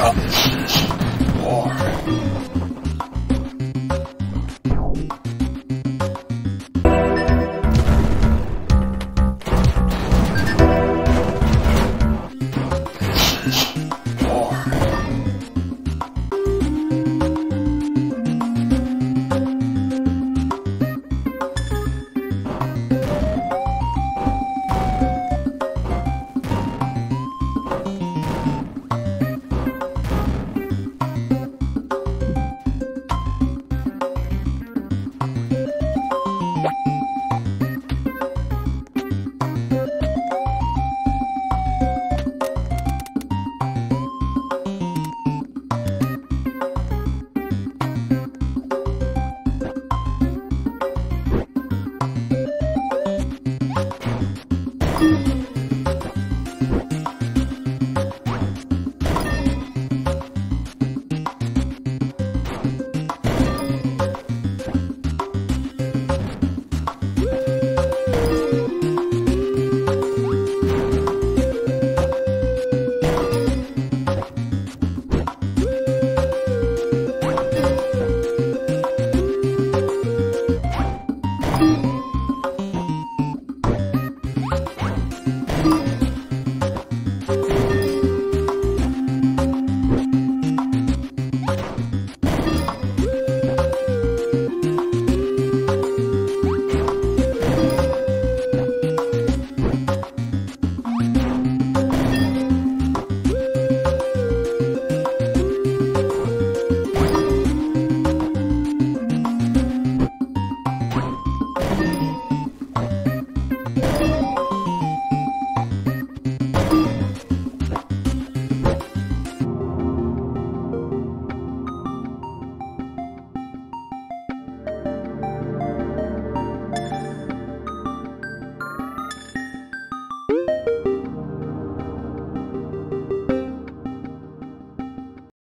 Oh.